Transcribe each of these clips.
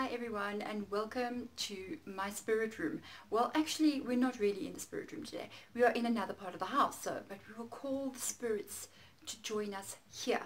Hi everyone and welcome to my spirit room. Well actually we're not really in the spirit room today. We are in another part of the house so but we will call the spirits to join us here.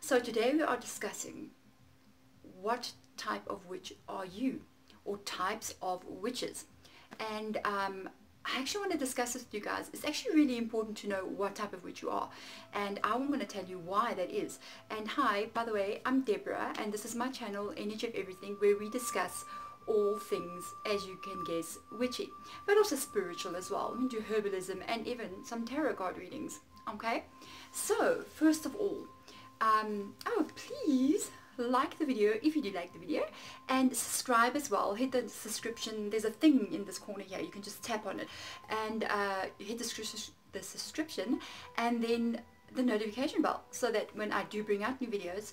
So today we are discussing what type of witch are you or types of witches and um, I actually want to discuss this with you guys. It's actually really important to know what type of witch you are. And I'm going to tell you why that is. And hi, by the way, I'm Deborah and this is my channel, Energy of Everything, where we discuss all things, as you can guess, witchy. But also spiritual as well. We do herbalism and even some tarot card readings. Okay? So, first of all, um, oh, please like the video if you do like the video and subscribe as well. Hit the subscription. There's a thing in this corner here. You can just tap on it and uh, hit the, the subscription and then the notification bell so that when I do bring out new videos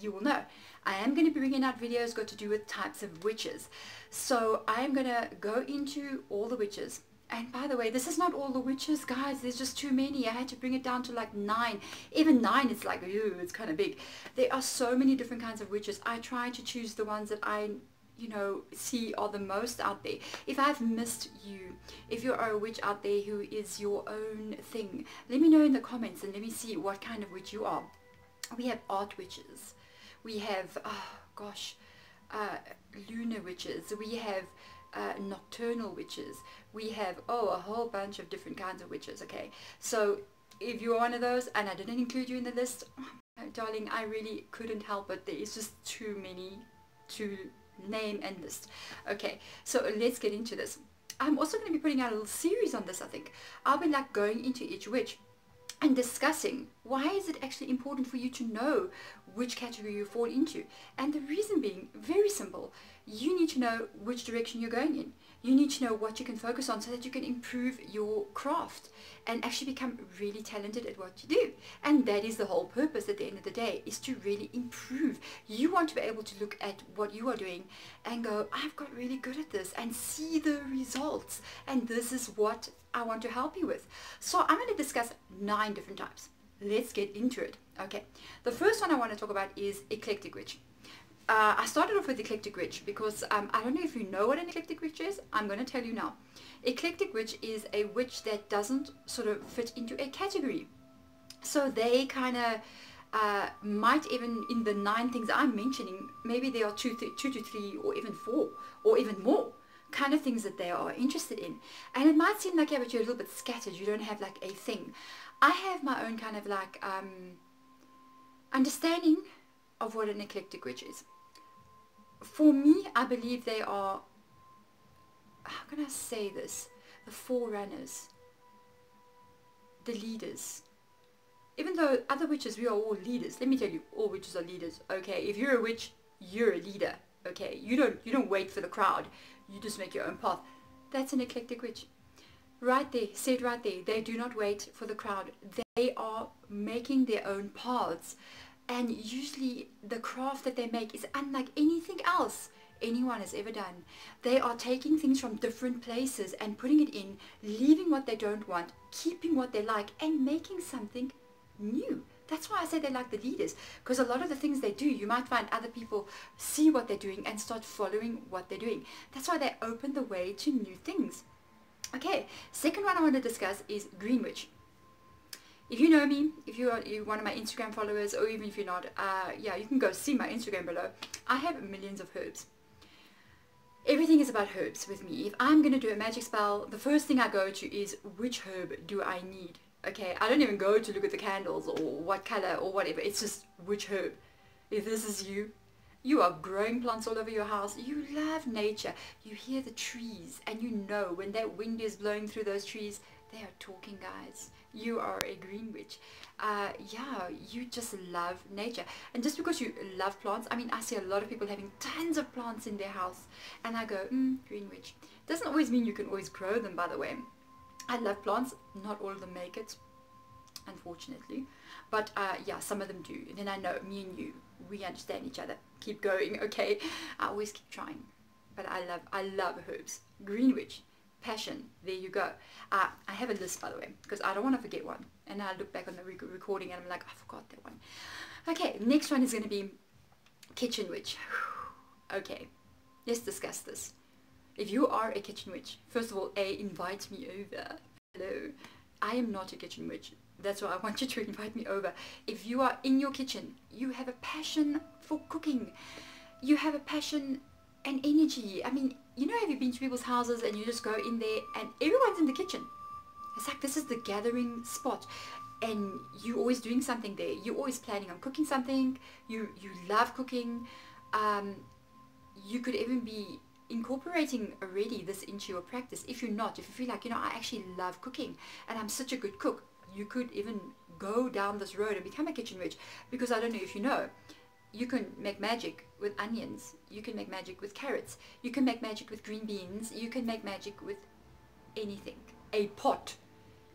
you will know. I am going to be bringing out videos got to do with types of witches. So I'm going to go into all the witches and by the way, this is not all the witches, guys. There's just too many. I had to bring it down to like nine. Even nine, it's like, ooh, it's kind of big. There are so many different kinds of witches. I try to choose the ones that I you know, see are the most out there. If I've missed you, if you are a witch out there who is your own thing, let me know in the comments and let me see what kind of witch you are. We have art witches. We have, oh gosh, uh, lunar witches. We have uh, nocturnal witches. We have, oh, a whole bunch of different kinds of witches, okay? So if you're one of those, and I didn't include you in the list, oh, darling, I really couldn't help it. There is just too many to name and list. Okay, so let's get into this. I'm also going to be putting out a little series on this, I think. I'll be like going into each witch and discussing why is it actually important for you to know which category you fall into. And the reason being very simple. You need to know which direction you're going in. You need to know what you can focus on so that you can improve your craft and actually become really talented at what you do. And that is the whole purpose at the end of the day, is to really improve. You want to be able to look at what you are doing and go, I've got really good at this and see the results. And this is what I want to help you with. So I'm going to discuss nine different types. Let's get into it. Okay, the first one I want to talk about is eclectic witch uh, I started off with eclectic witch because um, I don't know if you know what an eclectic witch is. I'm going to tell you now. Eclectic witch is a witch that doesn't sort of fit into a category. So they kind of uh, might even in the nine things I'm mentioning, maybe there are two, two to three or even four or even more kind of things that they are interested in. And it might seem like, yeah, but you're a little bit scattered. You don't have like a thing. I have my own kind of like um, understanding of what an eclectic witch is for me, I believe they are, how can I say this? The forerunners, the leaders. Even though other witches, we are all leaders. Let me tell you, all witches are leaders. Okay, if you're a witch, you're a leader. Okay, you don't you don't wait for the crowd. You just make your own path. That's an eclectic witch. Right there, said right there. They do not wait for the crowd. They are making their own paths and usually the craft that they make is unlike anything else anyone has ever done. They are taking things from different places and putting it in, leaving what they don't want, keeping what they like and making something new. That's why I say they're like the leaders because a lot of the things they do, you might find other people see what they're doing and start following what they're doing. That's why they open the way to new things. Okay, second one I want to discuss is Green Witch if you know me, if you are you're one of my Instagram followers, or even if you're not, uh, yeah, you can go see my Instagram below. I have millions of herbs. Everything is about herbs with me. If I'm going to do a magic spell, the first thing I go to is which herb do I need? Okay, I don't even go to look at the candles or what color or whatever. It's just which herb. If this is you, you are growing plants all over your house. You love nature. You hear the trees and you know when that wind is blowing through those trees, they are talking guys you are a green witch. Uh, yeah you just love nature. And just because you love plants I mean I see a lot of people having tons of plants in their house and I go mm, green witch. Doesn't always mean you can always grow them by the way. I love plants. Not all of them make it unfortunately. But uh, yeah some of them do. And then I know me and you we understand each other. Keep going okay? I always keep trying. But I love I love herbs. Green witch passion. There you go. Uh, I have a list, by the way, because I don't want to forget one. And I look back on the recording and I'm like, I forgot that one. Okay, next one is going to be Kitchen Witch. okay, let's discuss this. If you are a kitchen witch, first of all, A, invite me over. Hello. I am not a kitchen witch. That's why I want you to invite me over. If you are in your kitchen, you have a passion for cooking. You have a passion and energy. I mean, you know, have you been to people's houses and you just go in there and everyone's in the kitchen? It's like this is the gathering spot and you're always doing something there. You're always planning on cooking something. You you love cooking. Um, you could even be incorporating already this into your practice. If you're not, if you feel like you know I actually love cooking and I'm such a good cook, you could even go down this road and become a kitchen witch. Because I don't know if you know, you can make magic with onions. You can make magic with carrots. You can make magic with green beans. You can make magic with anything. A pot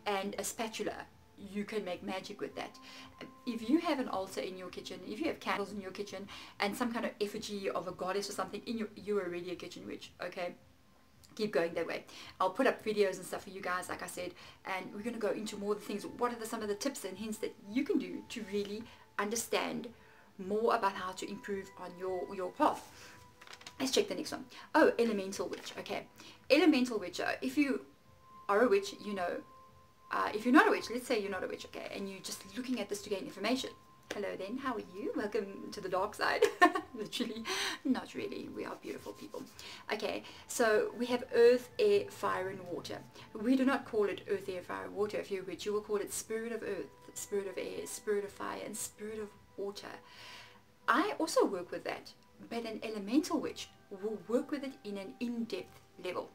and a spatula you can make magic with that. If you have an altar in your kitchen, if you have candles in your kitchen and some kind of effigy of a goddess or something in your, you're already a kitchen witch, okay? Keep going that way. I'll put up videos and stuff for you guys, like I said, and we're going to go into more of the things. What are the, some of the tips and hints that you can do to really understand more about how to improve on your, your path? Let's check the next one. Oh, elemental witch. Okay. Elemental witch. Uh, if you are a witch, you know uh, if you're not a witch, let's say you're not a witch, okay, and you're just looking at this to gain information. Hello then, how are you? Welcome to the dark side. Literally, not really. We are beautiful people. Okay, so we have earth, air, fire and water. We do not call it earth, air, fire, water. If you're a witch, you will call it spirit of earth, spirit of air, spirit of fire and spirit of water. I also work with that, but an elemental witch will work with it in an in-depth level.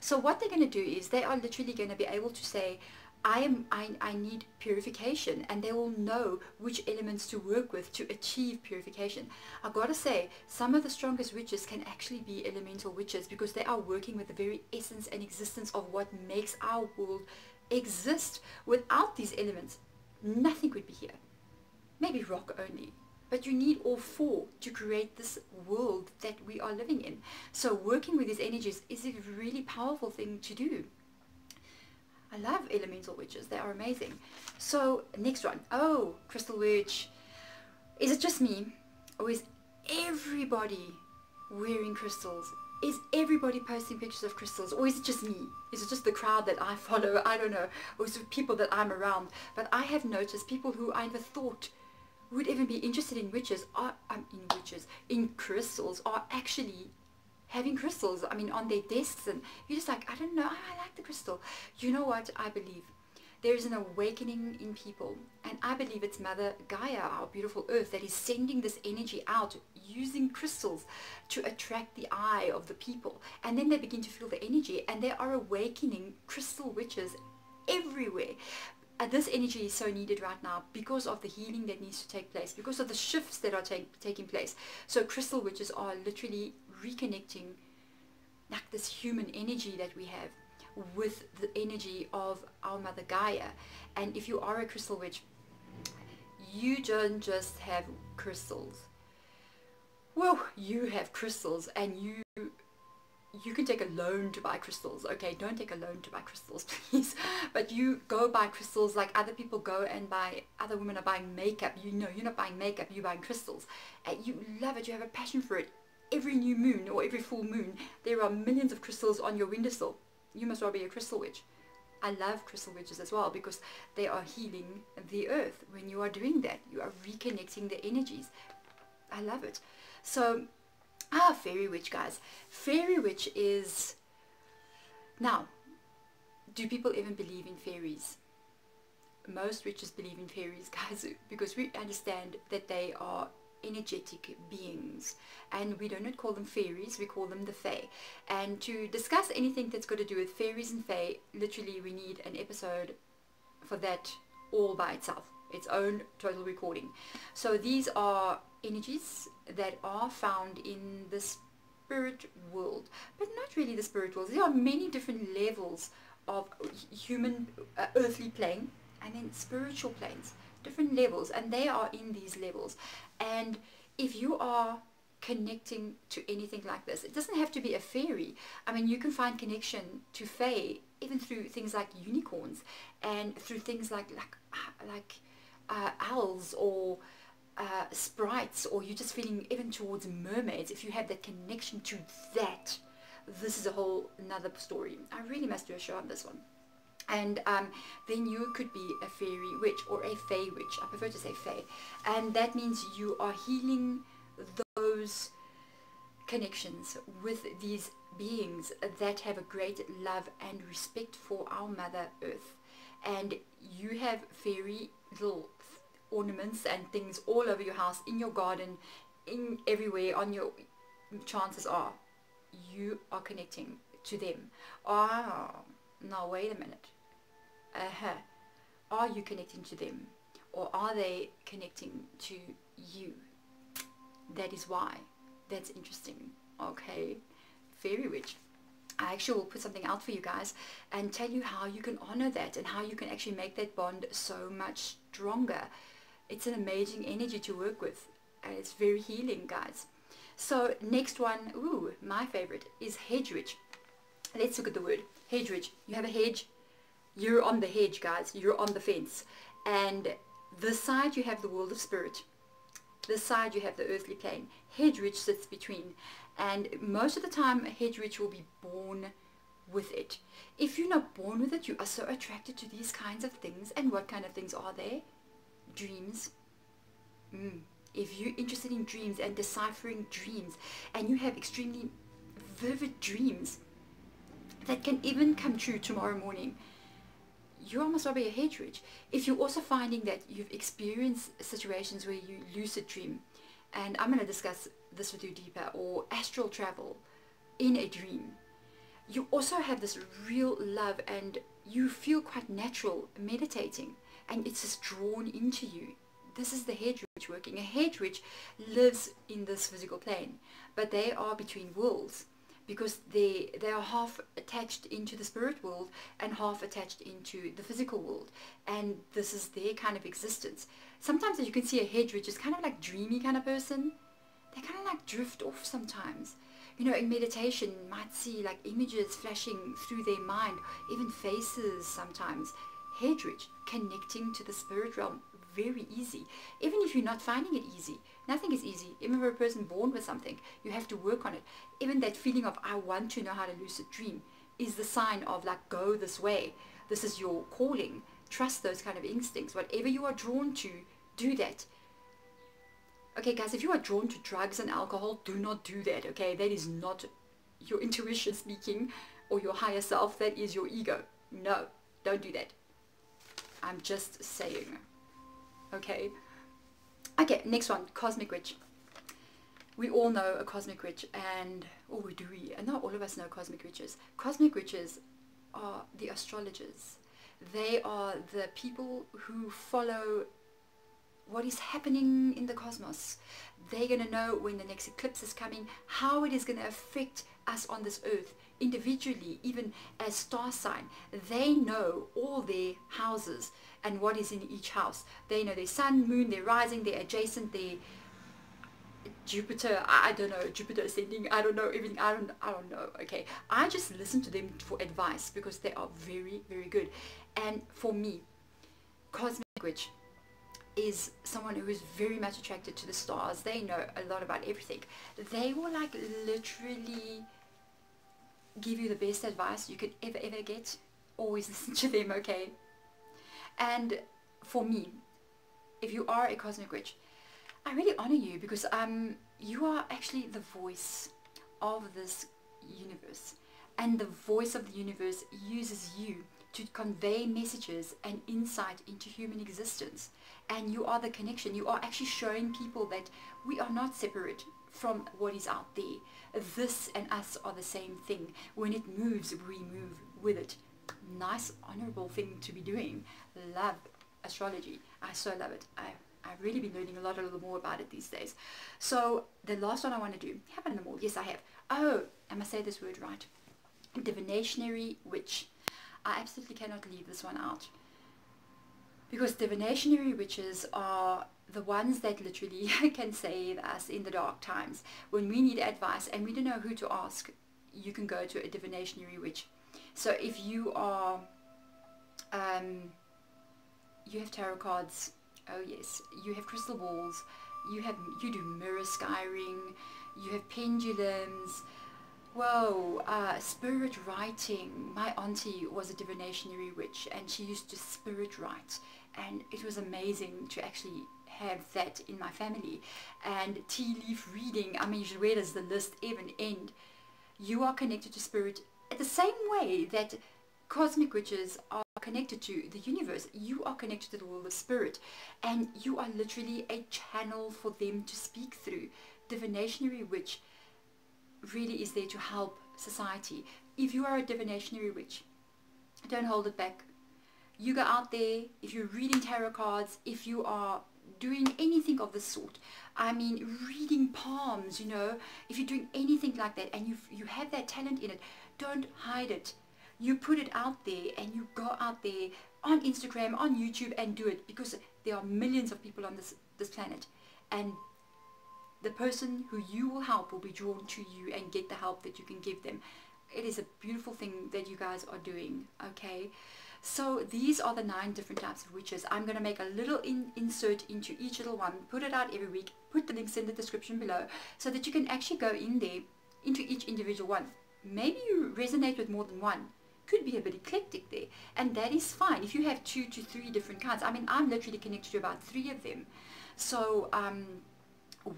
So what they're going to do is they are literally going to be able to say, I am I, I need purification and they will know which elements to work with to achieve purification. I've got to say some of the strongest witches can actually be elemental witches because they are working with the very essence and existence of what makes our world exist. Without these elements nothing would be here. Maybe rock only. But you need all four to create this world that we are living in. So working with these energies is a really powerful thing to do. I love elemental witches. They are amazing. So next one. Oh, crystal witch. Is it just me? Or is everybody wearing crystals? Is everybody posting pictures of crystals? Or is it just me? Is it just the crowd that I follow? I don't know. Or is it people that I'm around? But I have noticed people who I never thought would even be interested in witches are um, in witches in crystals are actually having crystals, I mean, on their desks, and you're just like, I don't know, I like the crystal. You know what? I believe there is an awakening in people, and I believe it's Mother Gaia, our beautiful Earth, that is sending this energy out using crystals to attract the eye of the people, and then they begin to feel the energy, and they are awakening crystal witches everywhere. And this energy is so needed right now because of the healing that needs to take place, because of the shifts that are take, taking place. So crystal witches are literally reconnecting like this human energy that we have with the energy of our mother Gaia. And if you are a crystal witch, you don't just have crystals. Well, you have crystals and you you can take a loan to buy crystals. Okay, don't take a loan to buy crystals, please. But you go buy crystals like other people go and buy, other women are buying makeup. You know, you're not buying makeup, you're buying crystals. And you love it, you have a passion for it every new moon or every full moon, there are millions of crystals on your windowsill. You must well be a crystal witch. I love crystal witches as well because they are healing the earth. When you are doing that, you are reconnecting the energies. I love it. So, ah, fairy witch, guys. Fairy witch is... Now, do people even believe in fairies? Most witches believe in fairies, guys, because we understand that they are energetic beings and we do not call them fairies we call them the fae and to discuss anything that's got to do with fairies and fae literally we need an episode for that all by itself its own total recording. So these are energies that are found in the spirit world but not really the spirit world. There are many different levels of human uh, earthly plane and then spiritual planes different levels and they are in these levels. And if you are connecting to anything like this it doesn't have to be a fairy. I mean you can find connection to fae even through things like unicorns and through things like like like uh, owls or uh, sprites or you're just feeling even towards mermaids, if you have that connection to that, this is a whole another story. I really must do a show on this one. And um, then you could be a fairy witch or a fey witch. I prefer to say fey. And that means you are healing those connections with these beings that have a great love and respect for our Mother Earth. And you have fairy little ornaments and things all over your house, in your garden, in everywhere, on your chances are you are connecting to them. Ah, now wait a minute. Uh-huh. Are you connecting to them? Or are they connecting to you? That is why. That's interesting. Okay. Fairy witch. I actually will put something out for you guys and tell you how you can honor that and how you can actually make that bond so much stronger. It's an amazing energy to work with and it's very healing guys. So next one, ooh, my favorite is hedge witch. Let's look at the word hedge witch. You have a hedge, you're on the hedge guys, you're on the fence. And this side you have the world of spirit. This side you have the earthly plane. Hedge witch sits between and most of the time a hedge will be born with it. If you're not born with it, you are so attracted to these kinds of things. And what kind of things are they? Dreams. Mm. If you're interested in dreams and deciphering dreams, and you have extremely vivid dreams that can even come true tomorrow morning, you almost probably a witch. If you're also finding that you've experienced situations where you lucid dream, and I'm going to discuss this with you deeper, or astral travel in a dream. You also have this real love and you feel quite natural meditating and it's just drawn into you. This is the hedge witch working. A hedge witch lives in this physical plane, but they are between worlds because they they are half attached into the spirit world and half attached into the physical world and this is their kind of existence sometimes you can see a hedge witch is kind of like dreamy kind of person they kind of like drift off sometimes. You know, in meditation, you might see like images flashing through their mind, even faces sometimes. Witch, connecting to the spirit realm, very easy. Even if you're not finding it easy, nothing is easy. Even for a person born with something, you have to work on it. Even that feeling of, I want to know how to lucid dream, is the sign of like, go this way. This is your calling. Trust those kind of instincts. Whatever you are drawn to, do that. Okay, guys, if you are drawn to drugs and alcohol, do not do that, okay? That is not your intuition speaking or your higher self. That is your ego. No, don't do that. I'm just saying. Okay? Okay, next one, Cosmic Witch. We all know a Cosmic Witch and, oh, we do we? And not all of us know Cosmic Witches. Cosmic Witches are the astrologers. They are the people who follow what is happening in the cosmos. They're going to know when the next eclipse is coming, how it is going to affect us on this earth individually, even as star sign. They know all their houses and what is in each house. They know their sun, moon, their rising, their adjacent, their Jupiter, I, don't know, Jupiter ascending, I don't know, everything, I don't, I don't know, okay. I just listen to them for advice because they are very, very good. And for me, Cosmic Witch, is someone who is very much attracted to the stars. They know a lot about everything. They will like literally give you the best advice you could ever ever get. Always listen to them, okay? And for me, if you are a cosmic witch, I really honor you because um you are actually the voice of this universe. And the voice of the universe uses you to convey messages and insight into human existence. And you are the connection. You are actually showing people that we are not separate from what is out there. This and us are the same thing. When it moves, we move with it. Nice, honorable thing to be doing. Love astrology. I so love it. I, I've really been learning a lot, a little more about it these days. So the last one I want to do, have the mall? Yes, I have. Oh, am I must say this word right. Divinationary witch. I absolutely cannot leave this one out. Because divinationary witches are the ones that literally can save us in the dark times. When we need advice and we don't know who to ask, you can go to a divinationary witch. So if you are, um, you have tarot cards, oh yes, you have crystal balls, you have you do mirror scrying you have pendulums Whoa, uh, spirit writing. My auntie was a divinationary witch and she used to spirit write and it was amazing to actually have that in my family. And tea leaf reading, I mean, where does the list even end? You are connected to spirit the same way that cosmic witches are connected to the universe. You are connected to the world of spirit and you are literally a channel for them to speak through. Divinationary witch really is there to help society. If you are a divinationary witch, don't hold it back. You go out there, if you're reading tarot cards, if you are doing anything of the sort, I mean reading palms, you know, if you're doing anything like that and you you have that talent in it, don't hide it. You put it out there and you go out there on Instagram, on YouTube and do it because there are millions of people on this, this planet and the person who you will help will be drawn to you and get the help that you can give them. It is a beautiful thing that you guys are doing, okay? So these are the nine different types of witches. I'm going to make a little in, insert into each little one, put it out every week, put the links in the description below so that you can actually go in there into each individual one. Maybe you resonate with more than one. Could be a bit eclectic there. And that is fine. If you have two to three different kinds. I mean, I'm literally connected to about three of them. So, um,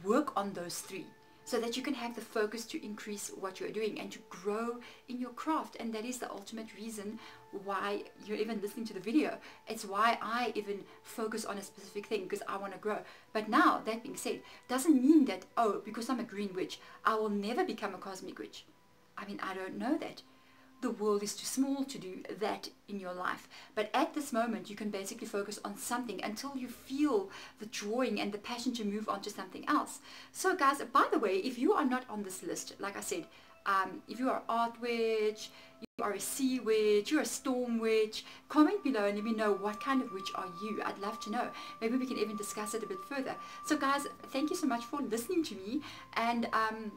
work on those three so that you can have the focus to increase what you're doing and to grow in your craft and that is the ultimate reason why you're even listening to the video it's why I even focus on a specific thing because I want to grow but now that being said doesn't mean that oh because I'm a green witch I will never become a cosmic witch I mean I don't know that the world is too small to do that in your life. But at this moment, you can basically focus on something until you feel the drawing and the passion to move on to something else. So guys, by the way, if you are not on this list, like I said, um, if you are art witch, you are a sea witch, you're a storm witch, comment below and let me know what kind of witch are you. I'd love to know. Maybe we can even discuss it a bit further. So guys, thank you so much for listening to me and um,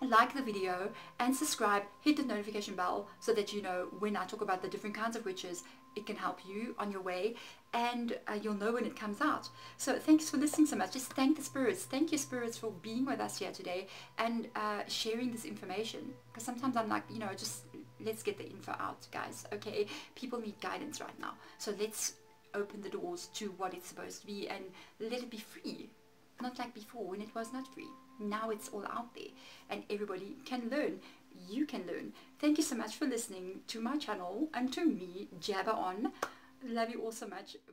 like the video and subscribe, hit the notification bell so that you know when I talk about the different kinds of witches, it can help you on your way and uh, you'll know when it comes out. So thanks for listening so much. Just thank the spirits. Thank you spirits for being with us here today and uh, sharing this information. Because sometimes I'm like, you know, just let's get the info out, guys. Okay, people need guidance right now. So let's open the doors to what it's supposed to be and let it be free. Not like before when it was not free now it's all out there and everybody can learn you can learn thank you so much for listening to my channel and to me jabber on love you all so much. Bye